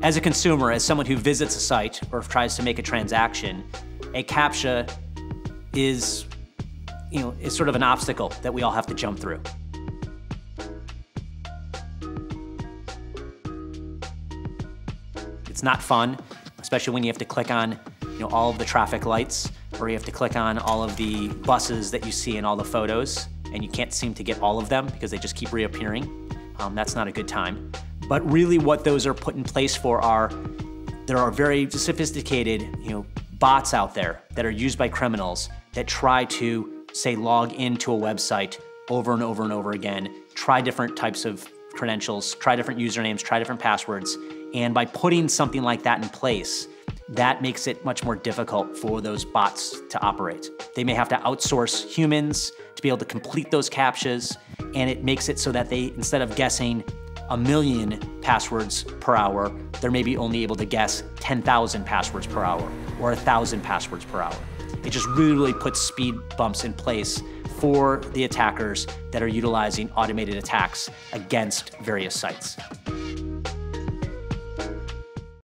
As a consumer, as someone who visits a site or tries to make a transaction, a CAPTCHA is, you know, is sort of an obstacle that we all have to jump through. It's not fun, especially when you have to click on you know, all of the traffic lights or you have to click on all of the buses that you see in all the photos and you can't seem to get all of them because they just keep reappearing. Um, that's not a good time. But really what those are put in place for are, there are very sophisticated you know, bots out there that are used by criminals that try to, say, log into a website over and over and over again, try different types of credentials, try different usernames, try different passwords. And by putting something like that in place, that makes it much more difficult for those bots to operate. They may have to outsource humans to be able to complete those CAPTCHAs, and it makes it so that they, instead of guessing a million passwords per hour, they're maybe only able to guess 10,000 passwords per hour or 1,000 passwords per hour. It just really, really puts speed bumps in place for the attackers that are utilizing automated attacks against various sites.